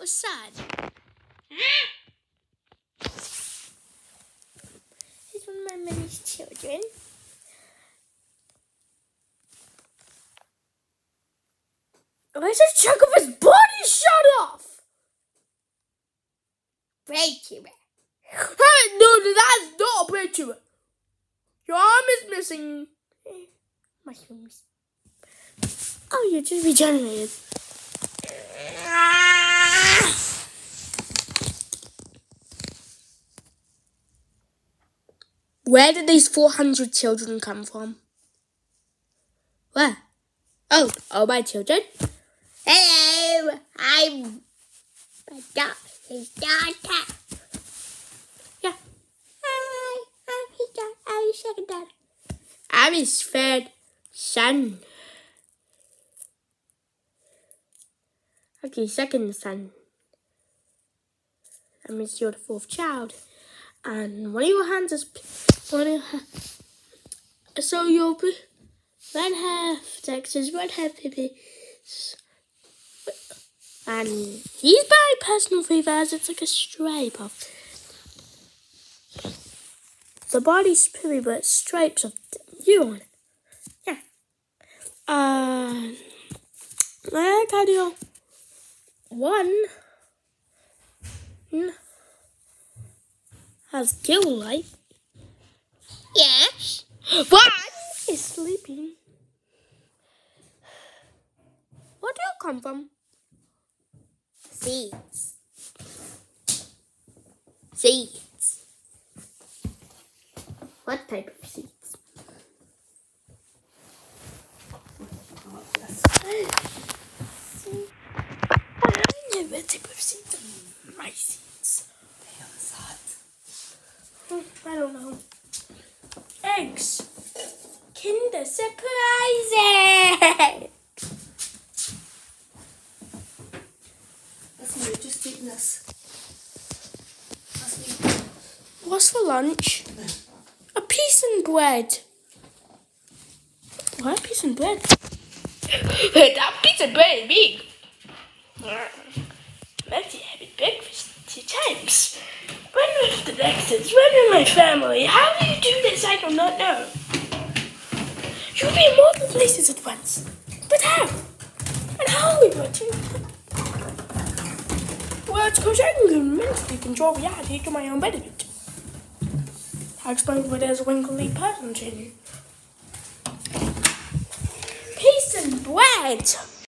or son? Here's one of my many children. Where's a chunk of his body shot off? Brain tumor. Hey, no, that's not a brain tumor. Your arm is missing. Mushrooms. Oh, you just regenerated. Where did these 400 children come from? Where? Oh, all my children? Hello, I'm my daughter. Yeah. Hi, I'm his. I'm second daughter. I'm his third son. Okay, second son. I'm his your fourth child. And one of your hands is one of your so your red hair Texas red hair pippies. And he's very personal favour as it's like a stripe of the body's pretty but stripes of you on it. Yeah. Uh I got you one mm, has gill light. Yes. One is sleeping. Where do you come from? Seeds. Seeds. What type of seeds? I know what type of seeds are my seeds. I don't know. Eggs. Kinder surprises. That's me, just eating this. That's me. What's for lunch? A piece and bread. What? A piece and bread? that piece of bread is big. Dexters, when with my family. How do you do this? I do not know. You'll be in multiple places at once. But how? And how are we going to? Well, it's because I can mentally control reality to my own benefit. I explain what there's a winkly person to you. Peace and bread.